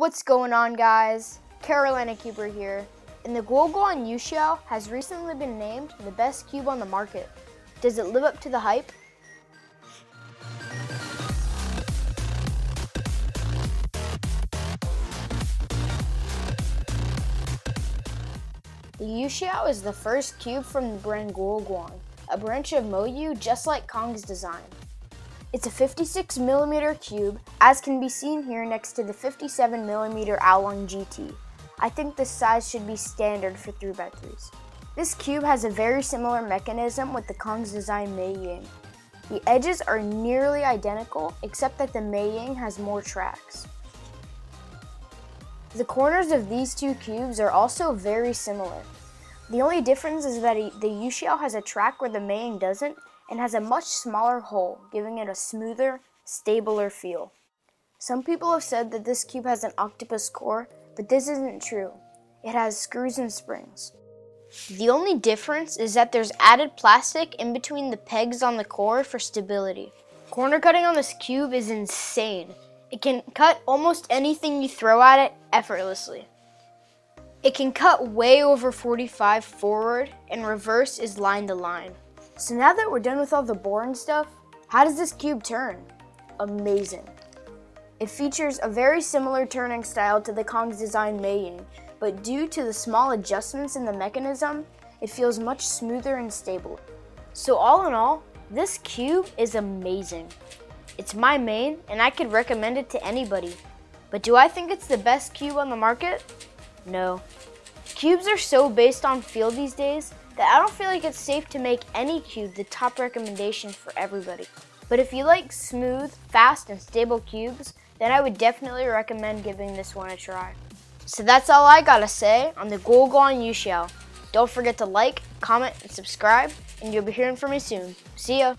What's going on guys? Carolina Cuber here. And the Guoguan YueXiao has recently been named the best cube on the market. Does it live up to the hype? The YueXiao is the first cube from the brand Guoguan, a branch of Moyu just like Cong's design. It's a 56mm cube, as can be seen here next to the 57mm Aolong GT. I think this size should be standard for 3x3s. This cube has a very similar mechanism with the Cong's design Mei Ying. The edges are nearly identical, except that the Mei Ying has more tracks. The corners of these two cubes are also very similar. The only difference is that the YueXiao has a track where the Mei Ying doesn't, and has a much smaller hole, giving it a smoother, stabler feel. Some people have said that this cube has an octopus core, but this isn't true. It has screws and springs. The only difference is that there's added plastic in between the pegs on the core for stability. Corner cutting on this cube is insane. It can cut almost anything you throw at it effortlessly. It can cut way over 45 forward and reverse is line to line. So now that we're done with all the boring stuff, how does this cube turn? Amazing. It features a very similar turning style to the Cong's design Mei Ying, but due to the small adjustments in the mechanism, it feels much smoother and stable. So all in all, this cube is amazing. It's my main, and I could recommend it to anybody. But do I think it's the best cube on the market? No. Cubes are so based on feel these days that I don't feel like it's safe to make any cube the top recommendation for everybody. But if you like smooth, fast, and stable cubes, then I would definitely recommend giving this one a try. So that's all I gotta say on the Guoguan Shell. Don't forget to like, comment, and subscribe, and you'll be hearing from me soon. See ya!